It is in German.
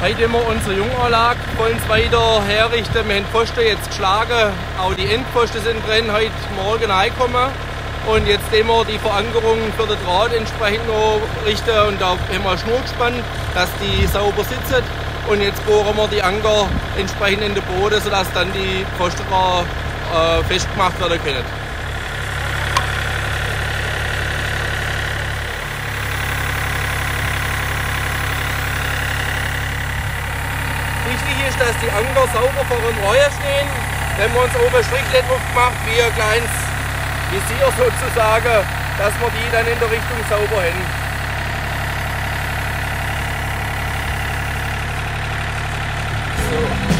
Heute haben wir unsere Junganlage wollen weiter herrichten. Wir haben die Posten jetzt geschlagen, auch die Endposten sind drin, heute Morgen reingekommen. Und jetzt sehen wir die Verankerung für den Draht entsprechend noch richten und da haben wir Schnur gespannt, dass die sauber sitzen. Und jetzt bohren wir die Anker entsprechend in den Boden, sodass dann die Pfosten äh, festgemacht werden können. Wichtig ist, dass die Anker sauber vor dem Reuer stehen. Wenn wir uns oben Strichlet drauf macht, wie ein kleines Visier sozusagen, dass wir die dann in der Richtung sauber hin. So.